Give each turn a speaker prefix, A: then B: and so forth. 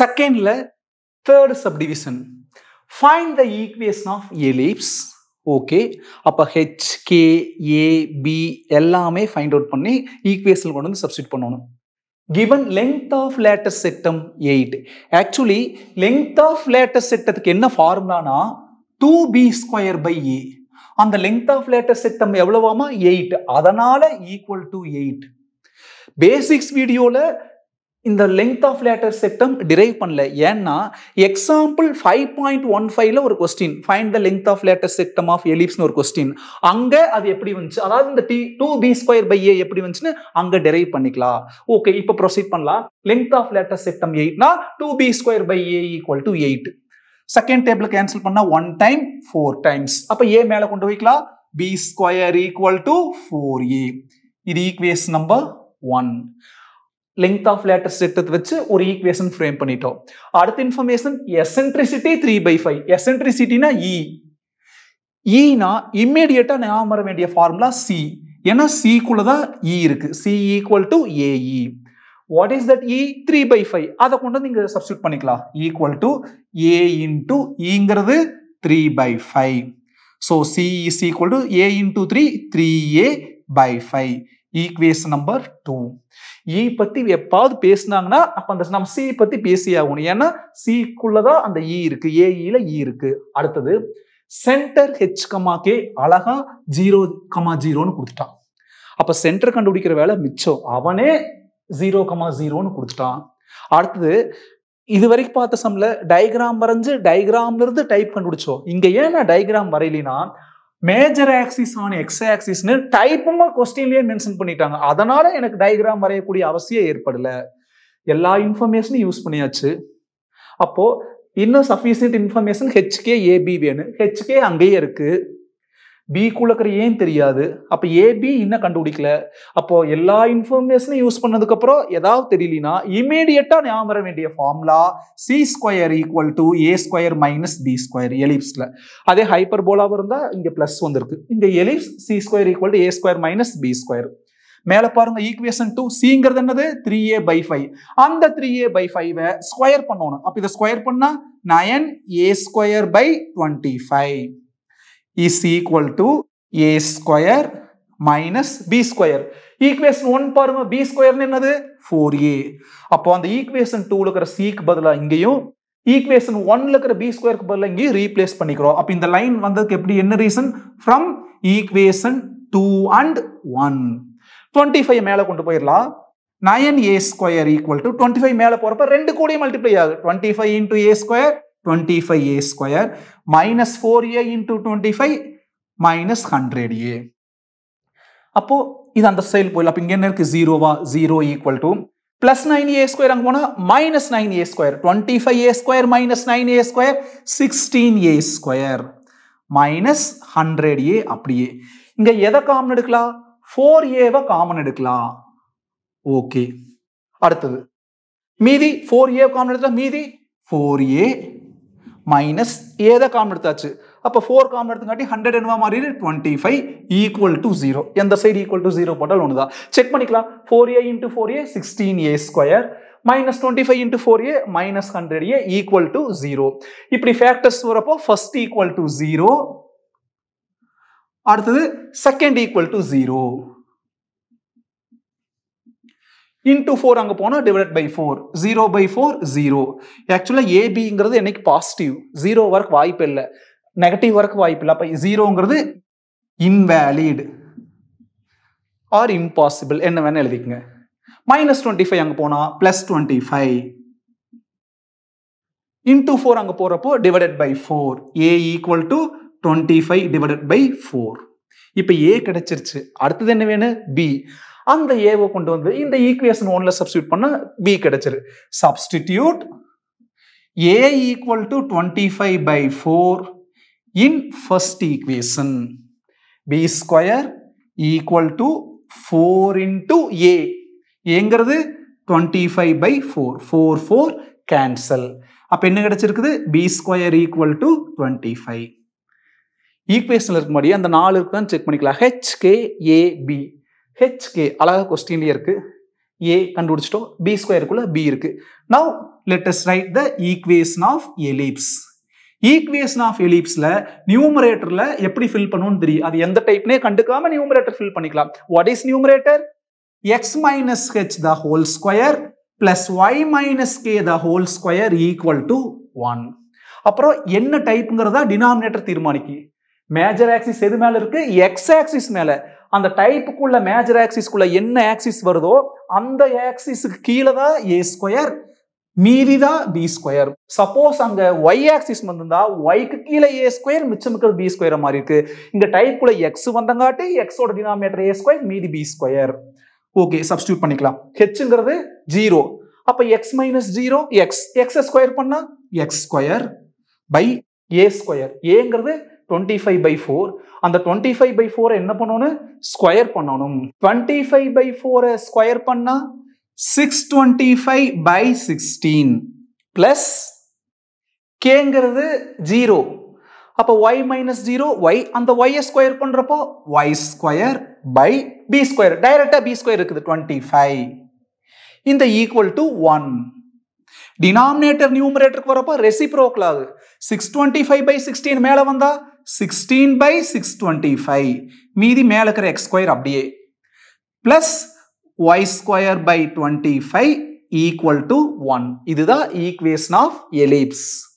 A: செகண்டில் third subdivision find the equation of ellipse okay அப்போ H K A B எல்லாமே find out பண்ணி equation கொண்டு வந்து சப்ஸ்டியூட் பண்ணணும். Given length of lattice sectum 8 actually length of latus செட்டத்துக்கு என்ன ஃபார்முலானா 2b ஸ்கொயர் பை ஏ அந்த லென்த் ஆஃப் லேட்டஸ்ட் செட்டம் எவ்வளவாமா எயிட் அதனால ஈக்குவல் டு எயிட் பேசிக்ஸ் வீடியோவில் இந்த length of latus rectum derive பண்ணல. ஏன்னா எக்ஸாம்பிள் ஃபைவ் பாயிண்ட் ஒன் ஃபைவ்ல ஒரு question find the length of latus rectum of எலிப்ஸ்னு ஒரு கொஸ்டின் அங்க அது எப்படி வந்துச்சு? அதாவது இந்த D two B square by A எப்படி வந்துச்சுன்னு அங்க டிரைவ் பண்ணிக்கலாம். ஓகே இப்போ ப்ரொசீட் பண்ணலாம். Length of latus rectum எயிட்னா two B square by A equal to eight second table cancel பண்ணா ஒன் டைம் ஃபோர் டைம்ஸ் அப்ப ஏ மேல கொண்டு போய்க்கலாம். B square equal to four A இது equation number one length of latus செட்டத்தை வச்சு ஒரு equation frame பண்ணிட்டோம். அடுத்த information eccentricity three by five எசென்ட்ரிசிட்டினா E ஈனா இம்மீடியட்டா ஞாபகம் வர வேண்டிய ஃபார்முலா சி ஏன்னா சிக்குள்ள தான் இ e இருக்கு. C equal to A E what is that E three by five அதை கொண்டு வந்து நீங்க சப்ஸ்டியூட் பண்ணிக்கலாம். Equal to A into இங்கிறது three by five so C is equal to A into three three A by five equation number two E பத்தி எப்பாவது பேசினாங்கன்னா அப்ப அந்த நம்ம சி பத்தி பேசி ஆகணும். ஏன்னா சிக்குள்ளதான் அந்த இ இருக்கு. ஏஇல இ e இருக்கு. அடுத்தது சென்டர் ஹெச் கமா கே அழகா ஜீரோ கமா ஜீரோன்னு கொடுத்துட்டான். அப்ப சென்டர் கண்டுபிடிக்கிற வேலை மிச்சம். அவனே ஜீரோ கமா ஜீரோன்னு கொடுத்துட்டான். அடுத்தது இது வரைக்கும் பார்த்த சம்ல டயக்ராம் வரைஞ்சு டயக்ராம்ல இருந்து டைப் கண்டுபிடிச்சோம். இங்க ஏன் நான் டயக்ராம் வரையிலினா மேஜர் ஆக்சிஸ் ஆன் எக்ஸ் ஆக்சிஸ்னு டைப்புமா கொஸ்டின்லயே மென்ஷன் பண்ணிட்டாங்க. அதனால எனக்கு டயக்ராம் வரையக்கூடிய அவசியம் ஏற்படல. எல்லா இன்ஃபர்மேஷனும் யூஸ் பண்ணியாச்சு. அப்போ இன்னும் sufficient information H K A B வேணும். ஹெச்கே அங்கேயே இருக்குது பிக்குள்ள இருக்கிற ஏன் தெரியாது? அப்போ ஏபி இன்னும் கண்டுபிடிக்கல. அப்போ எல்லா இன்ஃபர்மேஷனும் யூஸ் பண்ணதுக்கப்புறம் ஏதாவது தெரியலனா இமீடியட்டாக ஞாபகம் வர வேண்டிய formula C square equal to A square minus B square எலிப்ஸில் அதே ஹைப்பர் போலாவும் இருந்தால் இங்கே ப்ளஸ் வந்திருக்கு. இந்த ellipse C square equal to A square minus B square மேலே பாருங்க ஈக்குவேஷன் டூ சிங்கிறது என்னது? த்ரீ ஏ பை ஃபைவ் அந்த த்ரீ ஏ பை ஃபைவை ஸ்கொயர் பண்ணணும். அப்போ இதை ஸ்கொயர் பண்ணால் nine A square by twenty five is equal to A square minus B square equation one பாருங்க பி ஸ்கொயர்னு என்னது? ஃபோர் ஏ அப்போ அந்த ஈக்குவேஷன் டூல இருக்கிற சிக்கு பதிலாக இங்கேயும் ஈக்குவேஷன் ஒன்ல இருக்கிற பி ஸ்கொயருக்கு பதிலாக இங்கேயும் ரீப்ளேஸ் பண்ணிக்கிறோம். அப்போ இந்த லைன் வந்ததுக்கு எப்படி என்ன reason from equation two and one twenty five மேலே கொண்டு போயிடலாம் nine a square equal to twenty five மேலே போகிறப்ப ரெண்டு கோடியே மல்டிப்ளை ஆகுது. Twenty five into a square twenty five a square minus four a into twenty five minus hundred a அப்போ இது அந்த சைடு போயிடலாம் அப்போ இங்கே என்ன இருக்கு? ஜீரோவா zero equal to plus nine a square அங்கே போனால் minus nine a square twenty five a square minus nine a square sixteen a square minus hundred a அப்படியே. இங்கே எதை காமன் எடுக்கலாம்? ஃபோர் ஏவை காமன் எடுக்கலாம். ஓகே அடுத்தது. மீதி ஃபோர் ஏ காமன் எடுத்தா மீதி ஃபோர் ஏ மைனஸ் ஏதை காமன் எடுத்தாச்சு. அப்போ ஃபோர் காமன் எடுத்துக்காட்டி ஹண்ட்ரட் என்னவா மாறிடு? Twenty five equal to zero எந்த சைடு ஈக்குவல் டு ஜீரோ போட்டால் ஒன்று தான் செக் பண்ணிக்கலாம். Four a into four a sixteen a square minus twenty five into four a minus hundred a equal to zero இப்படி factors வரப்போ first equal to zero அடுத்தது second equal to zero into four அங்கே போனால் divide by four zero by four zero ஆக்சுவலாக ஏபிங்கிறது என்னைக்கு positive zero work வாய்ப்பு இல்லை. நெகட்டிவ் ஒர்க் வாய்ப்பு இல்லை. அப்போ ஜீரோங்கிறது இன்வேலிட் ஆர் இம்பாசிபிள் என்ன வேணால் எழுதிக்கங்க. மைனஸ் டுவெண்ட்டி ஃபைவ் அங்கே போனால் plus twenty five into four அங்கே போகிறப்போ divided by four a equal to twenty five divided by four இப்போ ஏ கிடைச்சிருச்சு. அடுத்தது என்ன வேணும்? பி அந்த ஏவை கொண்டு வந்து இந்த ஈக்குவேஷன் ஒன்ல சப்ஸ்டியூட் பண்ண B கிடைச்சிரு. Substitute a equal to twenty five by four in first equation b square equal to four into a ஏங்கிறது twenty five by four four four cancel அப்போ என்ன கிடைச்சிருக்குது? B square equal to twenty five ஈக்குவேஷனில் இருக்க முடியும் அந்த நாலு இருக்கான்னு செக் பண்ணிக்கலாம். ஹெச்கே ஏபி ஹெச்கே அழகாக கொஸ்டின்லேயே இருக்குது ஏ கண்டுபிடிச்சிட்டோம். பி ஸ்கொயருக்குள்ள பி இருக்கு. Now let's write the equation of ellipse equation of எலிப்ஸ்ல நியூமரேட்டர்ல எப்படி ஃபில் பண்ணணும்னு தெரியும். அது எந்த டைப்னே கண்டுக்காம நியூமரேட்டர் ஃபில் பண்ணிக்கலாம். What is numerator x minus h the whole square plus y minus k the whole square equal to one அப்புறம் என்ன டைப்புங்கிறதா டினாமினேட்டர் தீர்மானிக்கு. மேஜர் ஆக்சிஸ் எது மேல இருக்கு? எக்ஸ் ஆக்சிஸ் மேல. அந்த டைப்புக்குள்ள மேஜர் ஆக்சிஸ்க்குள்ள என்ன ஆக்சிஸ் வருதோ அந்த ஆக்சிஸுக்கு கீழே தான் ஏ ஸ்கொயர் மீதி தான் பி ஸ்கொயர் சப்போஸ் அங்க ஒய் ஆக்சிஸ் வந்திருந்தா ஒய்க்கு கீழே ஏ ஸ்கொயர் மிச்சம் இருக்கிறது பி ஸ்கொயர் மாதிரி இருக்கு. இங்க டைப்புக்குள்ள எக்ஸ் வந்தங்காட்டி எக்ஸோட டினாமினேட்டர் ஏ ஸ்கொயர் மீதி பி ஸ்கொயர் ஓகே சப்ஸ்டியூட் பண்ணிக்கலாம். ஹெச்ங்கிறது ஜீரோ அப்ப x minus zero x x square பண்ணா x square by a square ஏங்கிறது டுவெண்ட்டி ஃபைவ் பை ஃபோர் அந்த டுவெண்ட்டி ஃபைவ் பை ஃபோரை என்ன பண்ணணும்? ஸ்கொயர் பண்ணணும். டுவெண்ட்டி ஃபைவ் பை ஃபோரை ஸ்கொயர் பண்ணால் six twenty five by sixteen plus கேங்கிறது zero அப்போ ஒய் மைனஸ் ஜீரோ ஒய் அந்த ஒய்யை ஸ்கொயர் பண்ணுறப்போ y square by b square டைரெக்டாக பி ஸ்கொயர் இருக்குது டுவெண்ட்டி ஃபைவ் இந்த ஈக்குவல் டு ஒன் டினாமினேட்டர் நியூமரேட்டருக்கு வரப்போ ரெசிப்ரோக்கல் ஆகுது. Six twenty five by sixteen மேலே வந்தால் sixteen by six twenty five மீதி மேலே இருக்கிற எக்ஸ் ஸ்கொயர் அப்படியே. Plus y square by twenty five equal to one இதுதான் ஈக்குவேஷன் ஆஃப் எலிப்ஸ்